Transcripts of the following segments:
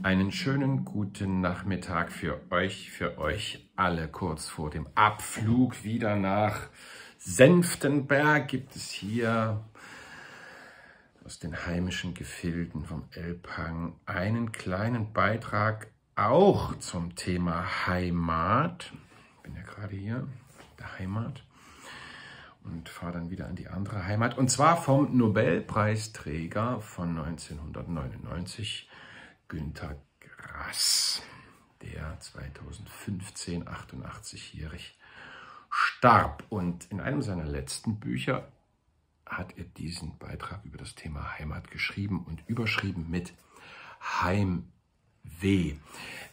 Einen schönen guten Nachmittag für euch, für euch alle kurz vor dem Abflug wieder nach Senftenberg gibt es hier aus den heimischen Gefilden vom Elbhang einen kleinen Beitrag auch zum Thema Heimat. Ich bin ja gerade hier, der Heimat und fahre dann wieder an die andere Heimat. Und zwar vom Nobelpreisträger von 1999, Günter Grass, der 2015 88-jährig starb. Und in einem seiner letzten Bücher hat er diesen Beitrag über das Thema Heimat geschrieben und überschrieben mit Heimweh.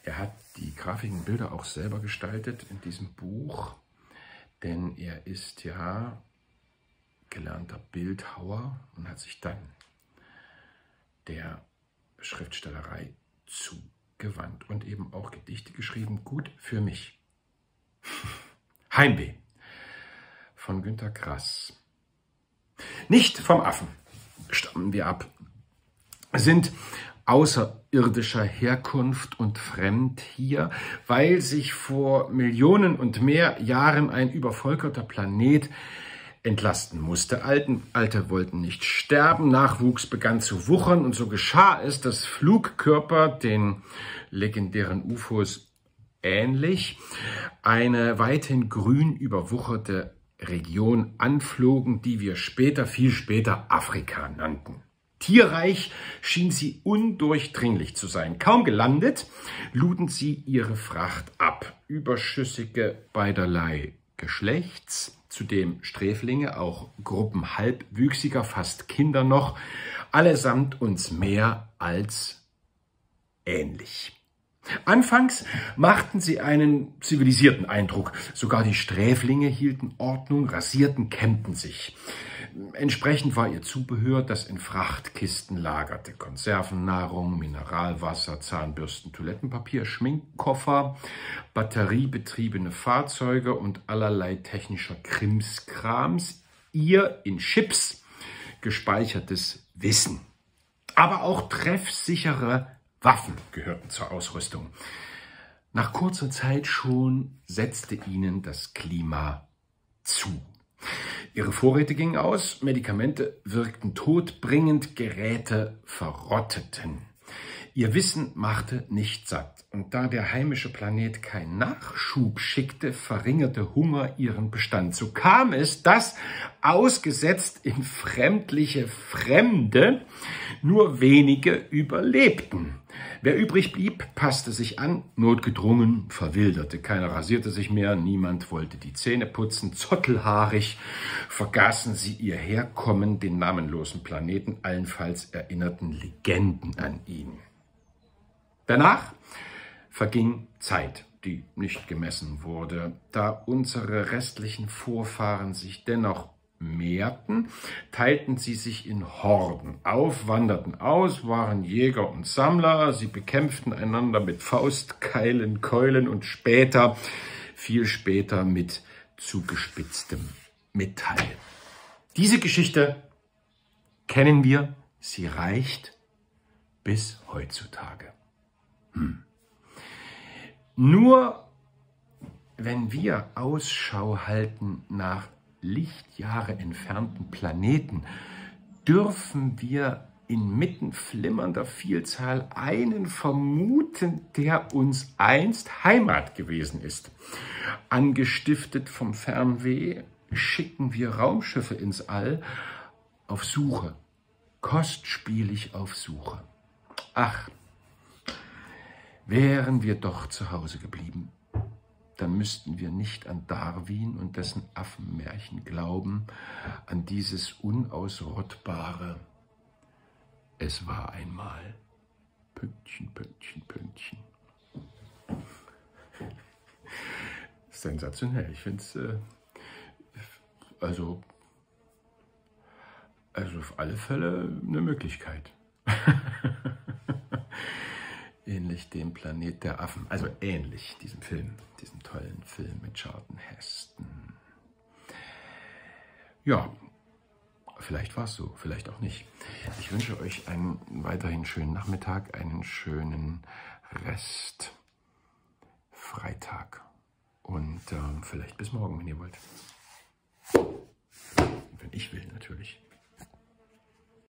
Er hat die Grafiken Bilder auch selber gestaltet in diesem Buch, denn er ist ja gelernter Bildhauer und hat sich dann der Schriftstellerei zugewandt und eben auch Gedichte geschrieben, gut für mich. Heimweh von Günter Grass. Nicht vom Affen stammen wir ab, sind außerirdischer Herkunft und fremd hier, weil sich vor Millionen und mehr Jahren ein übervölkerter Planet entlasten musste. Alten, Alte wollten nicht sterben, Nachwuchs begann zu wuchern und so geschah es, dass Flugkörper den legendären UFOs ähnlich eine weithin grün überwucherte Region anflogen, die wir später, viel später Afrika nannten. Tierreich schien sie undurchdringlich zu sein. Kaum gelandet, luden sie ihre Fracht ab. Überschüssige beiderlei Geschlechts, zudem Sträflinge, auch Gruppen halbwüchsiger, fast Kinder noch, allesamt uns mehr als ähnlich. Anfangs machten sie einen zivilisierten Eindruck. Sogar die Sträflinge hielten Ordnung, rasierten, kämmten sich. Entsprechend war ihr Zubehör, das in Frachtkisten lagerte. Konservennahrung, Mineralwasser, Zahnbürsten, Toilettenpapier, Schminkkoffer, batteriebetriebene Fahrzeuge und allerlei technischer Krimskrams. Ihr in Chips gespeichertes Wissen. Aber auch treffsichere Waffen gehörten zur Ausrüstung. Nach kurzer Zeit schon setzte ihnen das Klima zu. Ihre Vorräte gingen aus, Medikamente wirkten todbringend, Geräte verrotteten. Ihr Wissen machte nicht satt, und da der heimische Planet keinen Nachschub schickte, verringerte Hunger ihren Bestand. So kam es, dass, ausgesetzt in fremdliche Fremde, nur wenige überlebten. Wer übrig blieb, passte sich an, notgedrungen, verwilderte. Keiner rasierte sich mehr, niemand wollte die Zähne putzen. Zottelhaarig vergaßen sie ihr Herkommen, den namenlosen Planeten, allenfalls erinnerten Legenden an ihn. Danach verging Zeit, die nicht gemessen wurde, da unsere restlichen Vorfahren sich dennoch mehrten, teilten sie sich in Horden auf, wanderten aus, waren Jäger und Sammler, sie bekämpften einander mit Faustkeilen, Keulen und später, viel später mit zugespitztem Metall. Diese Geschichte kennen wir, sie reicht bis heutzutage. Hm. Nur wenn wir Ausschau halten nach Lichtjahre entfernten Planeten, dürfen wir inmitten flimmernder Vielzahl einen vermuten, der uns einst Heimat gewesen ist. Angestiftet vom Fernweh schicken wir Raumschiffe ins All auf Suche, kostspielig auf Suche. Ach, wären wir doch zu Hause geblieben dann müssten wir nicht an Darwin und dessen Affenmärchen glauben, an dieses unausrottbare Es war einmal. Pünktchen, Pünktchen, Pünktchen. Sensationell. Ich finde es äh, also, also auf alle Fälle eine Möglichkeit. ähnlich dem Planet der Affen. Also ähnlich diesem Film, diesem tollen Film mit Charlton Heston. Ja, Vielleicht war es so, vielleicht auch nicht. Ich wünsche euch einen weiterhin schönen Nachmittag, einen schönen Rest Freitag und ähm, vielleicht bis morgen, wenn ihr wollt. Wenn ich will, natürlich.